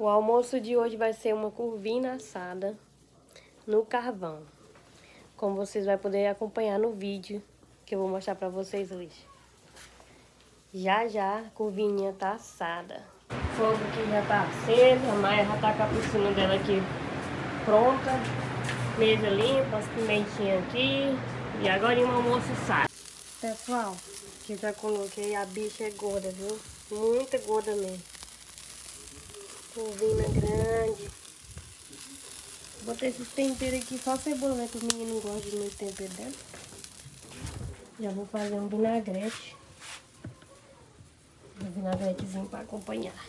O almoço de hoje vai ser uma curvina assada no carvão. Como vocês vão poder acompanhar no vídeo que eu vou mostrar pra vocês hoje. Já já a curvinha tá assada. O fogo aqui já tá aceso, a Maia já tá com a piscina dela aqui pronta. Mesa limpa, as pimentinhas aqui. E agora o almoço sai. Pessoal, que já coloquei, a bicha é gorda, viu? Muita gorda mesmo. Curvina grande. Botei esses temperos aqui, só cebola, né? Que o menino não gosta de muito tempero dentro. Já vou fazer um vinagrete. Um vinagretezinho para acompanhar.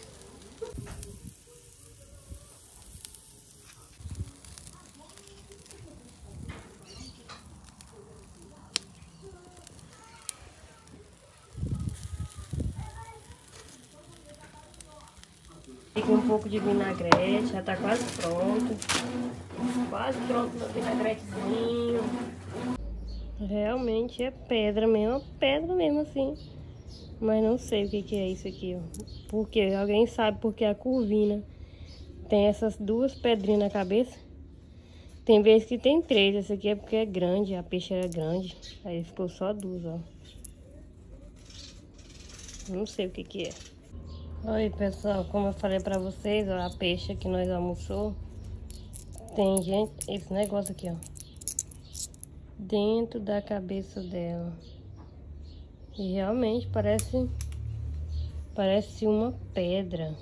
Aqui um pouco de vinagrete, já tá quase pronto. Quase pronto o vinagretezinho. Realmente é pedra mesmo, pedra mesmo assim. Mas não sei o que, que é isso aqui, ó. Porque alguém sabe porque a curvina tem essas duas pedrinhas na cabeça. Tem vezes que tem três, essa aqui é porque é grande, a peixe era grande. Aí ficou só duas, ó. Não sei o que que é. Oi pessoal, como eu falei pra vocês, ó, a peixe que nós almoçou Tem gente, esse negócio aqui ó Dentro da cabeça dela. E realmente parece Parece uma pedra